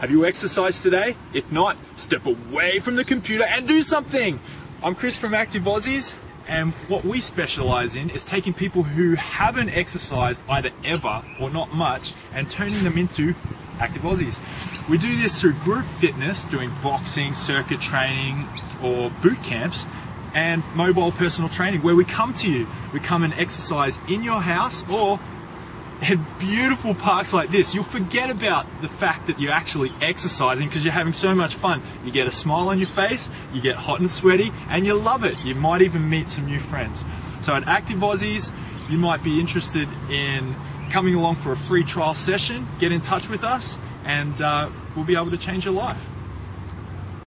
Have you exercised today? If not, step away from the computer and do something. I'm Chris from Active Aussies, and what we specialize in is taking people who haven't exercised either ever or not much and turning them into Active Aussies. We do this through group fitness, doing boxing, circuit training, or boot camps, and mobile personal training, where we come to you. We come and exercise in your house or in beautiful parks like this, you'll forget about the fact that you're actually exercising because you're having so much fun. You get a smile on your face, you get hot and sweaty, and you love it. You might even meet some new friends. So at Active Aussies, you might be interested in coming along for a free trial session. Get in touch with us, and uh, we'll be able to change your life.